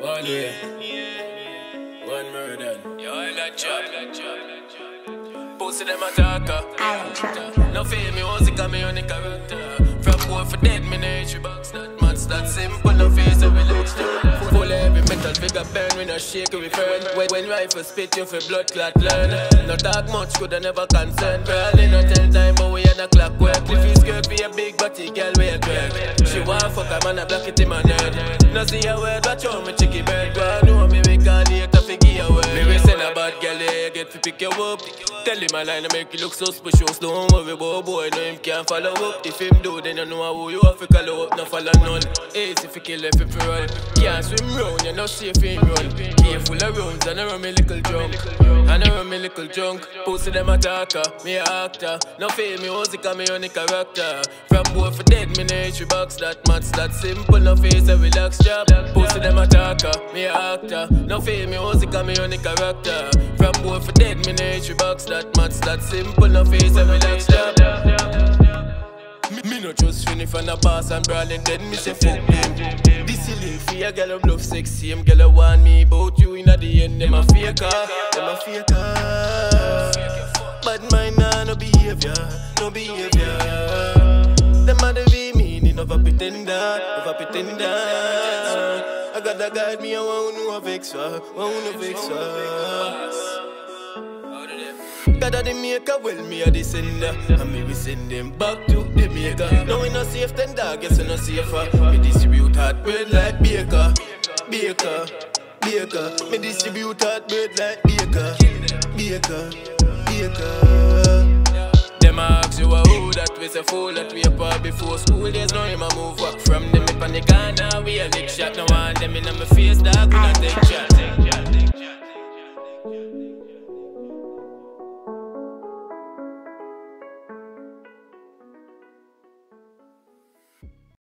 One way, one murder. Yo, I got job. Pussy them. Island Trap. No feel me music and me only character. From boy for dead, me nature box that much that simple. No face of village Full heavy metal figure burn, we no shake we burn. When, when rifle spit you for blood clot learn. No talk much, could I never concern. Probably no tell time, but we on the clock you a big body girl, we a girl. She want fuck a man, I block it in my nerd. No see a word, watch out me chicky bird. Go pick you up. Tell him a line to make you look suspicious. Don't worry about boy, no him can't follow up. If him do, then you know who you have to follow up. No follow none. Easy if you kill if you run. Can't swim round, you no safe in run. Careful of rounds, and I run me little drunk. And I run me little drunk. Pussy them attacker, me a actor. No feel me music and me only character. From boy for dead, me nature box that much that simple. No face a relax job. Pussy them attacker, me a actor. No feel me music and me only character. From boy for dead, me nature box that much that simple. No face a relax job. Me, no just finish on the boss and brawling dead, me say fuck them. This silly for a girl love sexy, them girl I want me, but you in the end, them a faker, ah. them a faker. Ah. Bad mind nah, no behavior, no behavior. Them a the V meaning of a pretender, of a pretender. I gotta guide me, I want no vex her, want no vex her. Of the maker, well me a the sender. And me we send them back to the maker. Now we no safe then dog, yes we no safer. Me distribute hot bread like baker. Baker, baker. Me distribute hot bread like baker. Baker, baker. Them a ask you a who that we say fool that we apart before school days? Now him a move up from them up on the corner We a lick shot, no one them in my face dog We not take shot